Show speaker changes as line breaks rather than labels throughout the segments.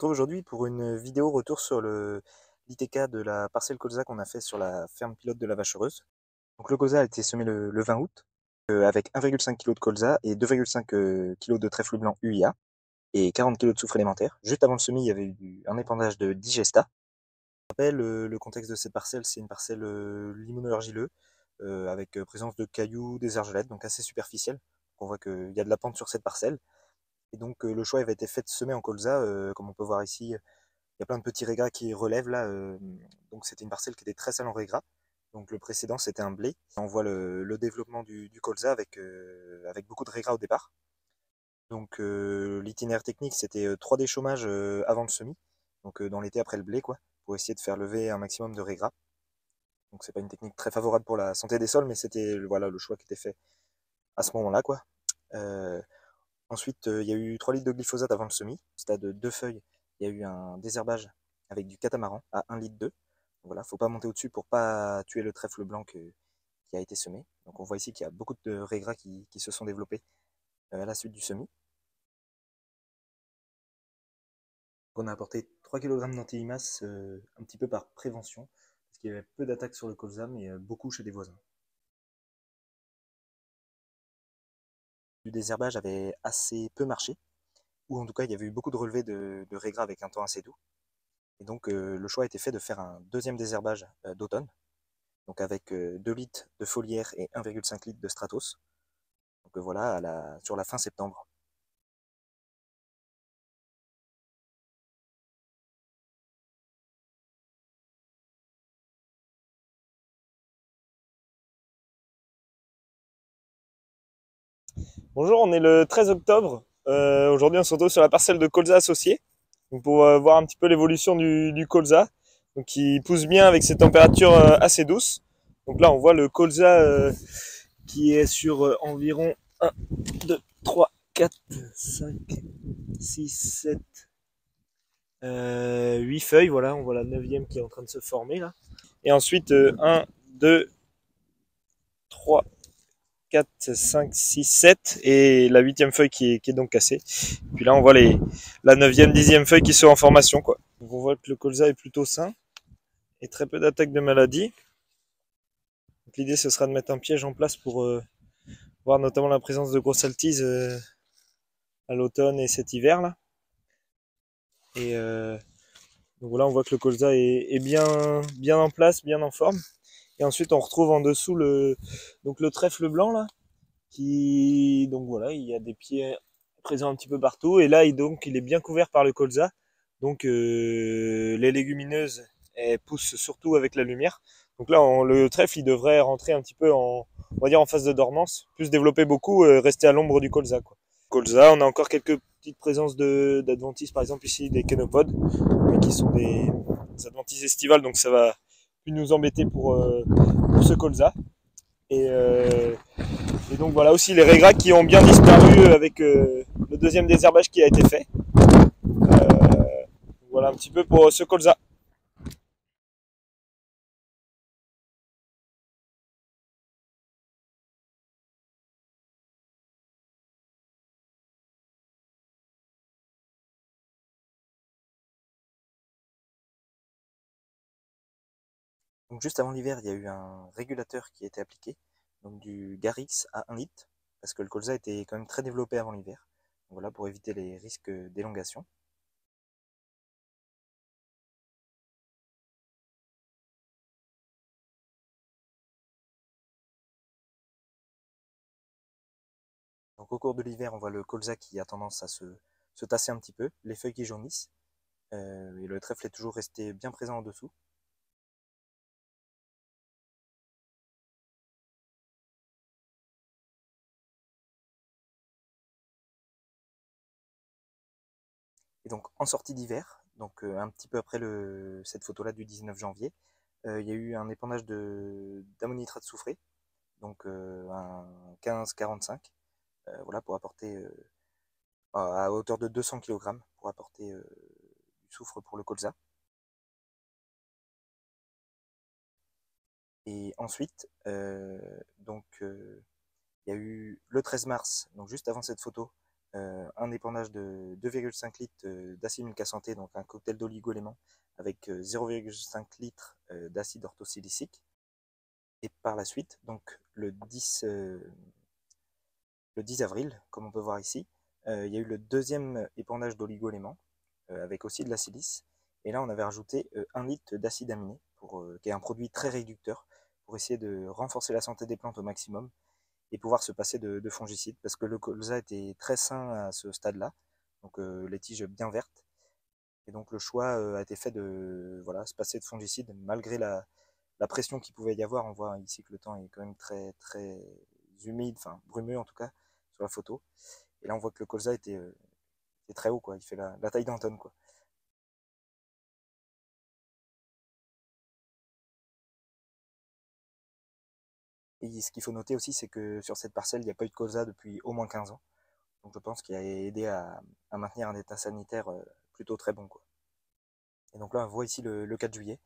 retrouve aujourd'hui pour une vidéo retour sur le l'ITK de la parcelle colza qu'on a fait sur la ferme pilote de la Vachereuse. Donc le colza a été semé le, 20 août euh, avec 1,5 kg de colza et 2,5 euh, kg de trèfle blanc UIA et 40 kg de soufre élémentaire. Juste avant le semis, il y avait eu un épandage de digesta. Je rappelle, le, le contexte de cette parcelle, c'est une parcelle euh, euh, avec présence de cailloux, des argelettes, donc assez superficielle. On voit qu'il y a de la pente sur cette parcelle. Et donc le choix avait été fait de semer en colza, comme on peut voir ici. Il y a plein de petits régras qui relèvent là. donc c'était une parcelle qui était très sale en régras. Donc le précédent c'était un blé. On voit le, développement du, colza avec, avec beaucoup de régras au départ. Donc l'itinéraire technique c'était 3D chômage avant le semis. Donc dans l'été après le blé quoi. Pour essayer de faire lever un maximum de régras. Donc c'est pas une technique très favorable pour la santé des sols, mais c'était voilà le choix qui était fait à ce moment-là quoi. Ensuite, euh, il y a eu 3 litres de glyphosate avant le semis. Stade de deux feuilles, il y a eu un désherbage avec du catamaran à 1 litre 2. Voilà, faut pas monter au-dessus pour pas tuer le trèfle blanc qui a été semé. Donc on voit ici qu'il y a beaucoup de régras qui, se sont développés euh, à la suite du semis. On a apporté 3 kg d'anti-limaces euh, un petit peu par prévention, parce qu'il y avait peu d'attaques sur le colza, mais beaucoup chez des voisins. Du désherbage avait assez peu marché, ou en tout cas il y avait eu beaucoup de relevés de, régras avec un temps assez doux. Et donc euh, le choix a été fait de faire un deuxième désherbage euh, d'automne, donc avec 2 euh, litres de foliaire et 1,5 litres de stratos. Donc voilà, sur la fin septembre.
Bonjour, on est le 13 octobre. Euh, Aujourd'hui, on se retrouve sur la parcelle de colza associé pour euh, voir un petit peu l'évolution du, colza, qui pousse bien avec ces températures euh, assez douces. Donc là, on voit le colza euh, qui est sur environ 1, 2, 3, 4, 5, 6, 7, 8 feuilles. Voilà, on voit la neuvième qui est en train de se former là. Et ensuite, 1, 2, 3, 4, 5, 6, 7 et la huitième feuille qui est, donc cassée. Puis là on voit les, la neuvième, dixième feuille qui sont en formation. Quoi. Donc on voit que le colza est plutôt sain et très peu d'attaques de maladie. L'idée ce sera de mettre un piège en place pour euh, voir notamment la présence de grosses altises euh, à l'automne et cet hiver là. Et euh, donc voilà on voit que le colza est, est bien, bien en place, bien en forme. Et ensuite, on retrouve en dessous le, donc le trèfle blanc, là, qui, donc voilà, il y a des pieds présents un petit peu partout. Et là, il, donc, il est bien couvert par le colza. Donc, euh, les légumineuses, elles poussent surtout avec la lumière. Donc là, le trèfle, il devrait rentrer un petit peu en, on va dire, en phase de dormance, plus développer beaucoup, euh, rester à l'ombre du colza, quoi. Colza, on a encore quelques petites présences d'adventices, par exemple ici, des kénopodes, mais qui sont des, des adventices estivales, donc ça va, pu nous embêter pour, euh, ce colza. Et, euh, et, donc voilà aussi les régras qui ont bien disparu avec euh, le deuxième désherbage qui a été fait. voilà un petit peu pour ce colza.
Donc juste avant l'hiver, il y a eu un régulateur qui a été appliqué, donc du Garix à 1 litre, parce que le colza était quand même très développé avant l'hiver. Pour éviter les risques d'élongation. Donc au cours de l'hiver, on voit le colza qui a tendance à se, tasser un petit peu, les feuilles qui jaunissent, euh, et le trèfle est toujours resté bien présent en dessous. Donc en sortie d'hiver, donc euh, un petit peu après cette photo-là du 19 janvier, euh, il y a eu un épandage d'ammonitrate soufré, donc euh, un 15-45, voilà, pour apporter à hauteur de 200 kg, pour apporter du soufre pour le colza. Et ensuite, donc, il y a eu le 13 mars, donc juste avant cette photo,
un épandage de 2,5 litres d'acide santé, donc un cocktail d'oligo-éléments avec 0,5 litres d'acide orthosilicique. Et par la suite, donc le 10, le 10 avril, comme on peut voir ici, il y a eu le deuxième épandage d'oligo-éléments avec aussi de la silice. Et là, on avait rajouté 1 litre d'acide aminé, qui est un produit très réducteur, pour essayer de renforcer la santé des plantes au maximum et pouvoir se passer de, de fongicides, parce que le colza était très sain à ce stade-là, donc les tiges bien vertes. Et donc le choix a été fait de voilà, se passer de fongicides, malgré la, la pression qu'il pouvait y avoir. On voit ici que le temps est quand même très, très humide, enfin brumeux en tout cas, sur la photo. Et là, on voit que le colza était, était très haut, quoi. Il fait la, la taille d'Anton, quoi. Et ce qu'il faut noter aussi, c'est que sur cette parcelle, il n'y a pas eu de colza depuis au moins 15 ans. Donc je pense qu'il a aidé à, maintenir un état sanitaire euh, plutôt très bon. Quoi. Et donc là, on voit ici le, 4 juillet,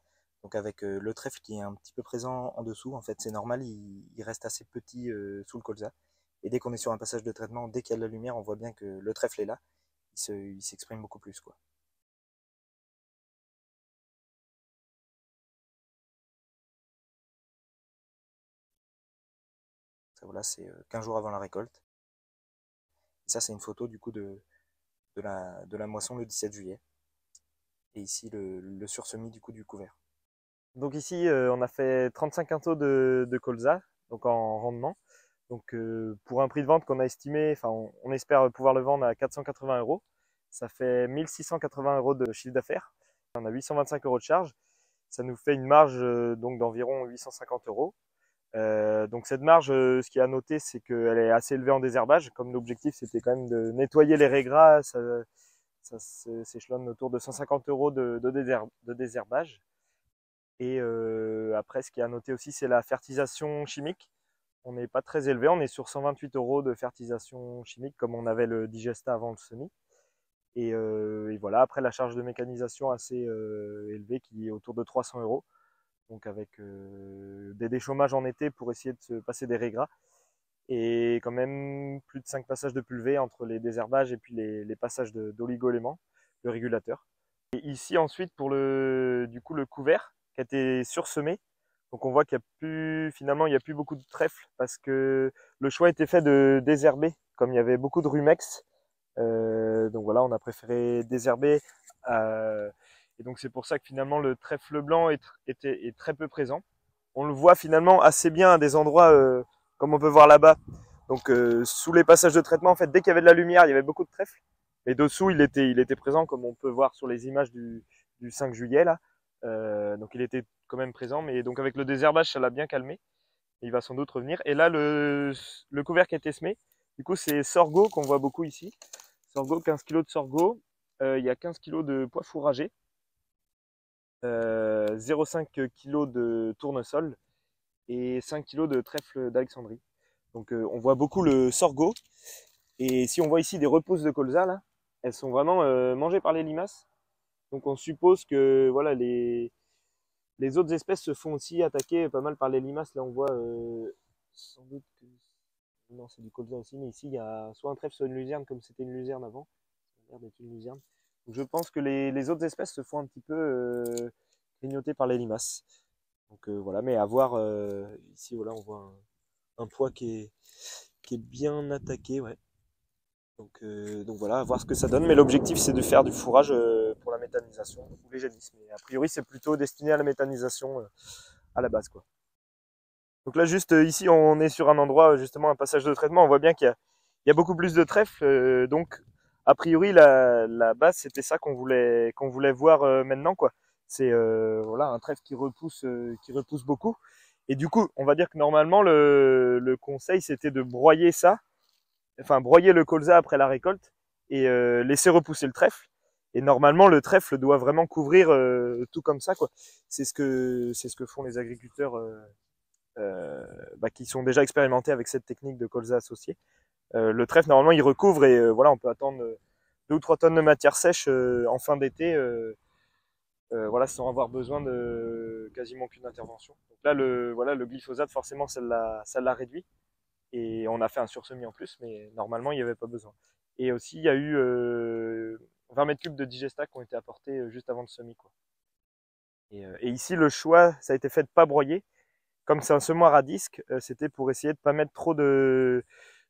donc avec euh, le trèfle qui est un petit peu présent en dessous. En fait, c'est normal, il, reste assez petit euh, sous le colza. Et dès qu'on est sur un passage de traitement, dès qu'il y a de la lumière, on voit bien que le trèfle est là. Il s'exprime beaucoup plus. quoi. Voilà, c'est 15 jours avant la récolte. Et ça, c'est une photo du coup de, de, la, de la moisson le 17 juillet. Et ici, le, le sursemis du coup du couvert.
Donc ici, on a fait 35 quintaux de, colza, donc en rendement. Donc pour un prix de vente qu'on a estimé, enfin on, espère pouvoir le vendre à 480 euros. Ça fait 1680 euros de chiffre d'affaires. On a 825 euros de charge. Ça nous fait une marge donc d'environ 850 euros. Euh, donc cette marge, euh, ce qui est à noter, c'est qu'elle est assez élevée en désherbage. Comme l'objectif, c'était quand même de nettoyer les raies gras, ça, ça s'échelonne autour de 150 euros de, désherbage. Et euh, après, ce qui est à noter aussi, c'est la fertilisation chimique. On n'est pas très élevé, on est sur 128 euros de fertilisation chimique, comme on avait le Digesta avant le semis. Et voilà, après la charge de mécanisation assez élevée, qui est autour de 300 euros donc avec euh, des déchômages en été pour essayer de se passer des régras et quand même plus de 5 passages de pulvé entre les désherbages et puis les, passages d'oligo-éléments, le régulateur. Et ici ensuite pour le, du coup, le couvert qui a été sursemé, donc on voit qu'il y a plus, finalement il n'y a plus beaucoup de trèfle parce que le choix était fait de désherber comme il y avait beaucoup de rumex. Euh, donc voilà, on a préféré désherber. Euh, et donc c'est pour ça que finalement le trèfle blanc est, est, très peu présent. On le voit finalement assez bien à des endroits euh, comme on peut voir là-bas. Donc euh, sous les passages de traitement, en fait, dès qu'il y avait de la lumière, il y avait beaucoup de trèfle. Et dessous, il était, il était présent comme on peut voir sur les images du, du 5 juillet là. Euh, donc il était quand même présent, mais donc avec le désherbage, ça l'a bien calmé. Il va sans doute revenir. Et là, le, le couvert qui a été semé, du coup, c'est sorgho qu'on voit beaucoup ici. Sorgho, 15 kg de sorgho. il y a 15 kg de pois fourragés. 0,5 euh, kg de tournesol et 5 kg de trèfle d'Alexandrie. Donc euh, on voit beaucoup le sorgho. Et si on voit ici des repousses de colza, elles sont vraiment euh, mangées par les limaces. Donc on suppose que voilà les, les autres espèces se font aussi attaquer pas mal par les limaces. Là on voit sans doute que non c'est du colza aussi, mais ici il y a soit un trèfle soit une luzerne comme c'était une luzerne avant. Ça a l'air d'être une luzerne je pense que les, autres espèces se font un petit peu euh, par les limaces. Donc euh, voilà, mais à voir, euh, ici voilà, on voit un, poids qui est, qui est bien attaqué, ouais. Donc, donc voilà, à voir ce que ça donne. Mais l'objectif c'est de faire du fourrage pour la méthanisation ou les a priori c'est plutôt destiné à la méthanisation à la base quoi. Donc là juste ici on est sur un endroit justement un passage de traitement. On voit bien qu'il y, y a, beaucoup plus de trèfle, donc a priori la, la base c'était ça qu'on voulait qu'on voulait voir euh, maintenant quoi. C'est euh, voilà un trèfle qui repousse euh, qui repousse beaucoup. Et du coup, on va dire que normalement le, le conseil c'était de broyer ça, enfin broyer le colza après la récolte et laisser repousser le trèfle. Et normalement le trèfle doit vraiment couvrir tout comme ça quoi. C'est ce que c'est ce que font les agriculteurs bah, qui sont déjà expérimentés avec cette technique de colza associé. Euh, le trèfle, normalement, il recouvre et euh, voilà, on peut attendre euh, deux ou trois tonnes de matière sèche en fin d'été, voilà, sans avoir besoin de quasiment aucune intervention. Donc là, le, voilà, le glyphosate, forcément, ça l'a, réduit et on a fait un sursemis en plus, mais normalement, il n'y avait pas besoin. Et aussi, il y a eu 20 mètres cubes de digesta qui ont été apportés juste avant le semis. Quoi. Et, ici, le choix, ça a été fait de pas broyer. Comme c'est un semoir à disque, c'était pour essayer de pas mettre trop de,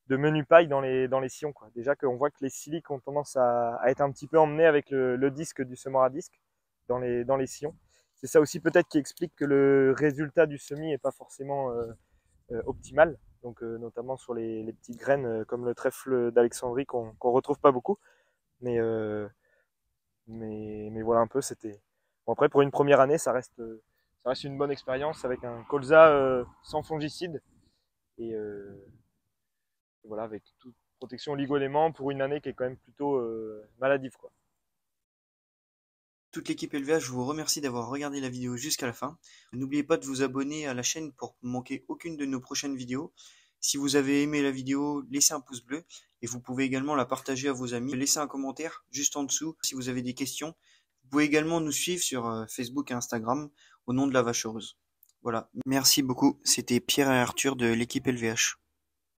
de menu paille dans les, dans les sillons. Quoi. Déjà qu'on voit que les siliques ont tendance à, à, être un petit peu emmenés avec le, le disque du semoir à disque dans les, dans les sillons. C'est ça aussi peut-être qui explique que le résultat du semis est pas forcément euh, euh, optimal. Donc euh, notamment sur les, les, petites graines euh, comme le trèfle d'Alexandrie qu'on qu'on retrouve pas beaucoup. Mais, euh, mais, mais voilà un peu, c'était... Bon, après pour une première année, ça reste, ça reste une bonne expérience avec un colza sans fongicide. Et voilà, avec toute protection oligo-éléments pour une année qui est quand même plutôt euh, maladive.
Toute l'équipe LVA, je vous remercie d'avoir regardé la vidéo jusqu'à la fin. N'oubliez pas de vous abonner à la chaîne pour ne manquer aucune de nos prochaines vidéos. Si vous avez aimé la vidéo, laissez un pouce bleu et vous pouvez également la partager à vos amis. Laissez un commentaire juste en dessous si vous avez des questions. Vous pouvez également nous suivre sur euh, Facebook et Instagram au nom de la vache heureuse. Voilà, merci beaucoup. C'était Pierre et Arthur de l'équipe LVH.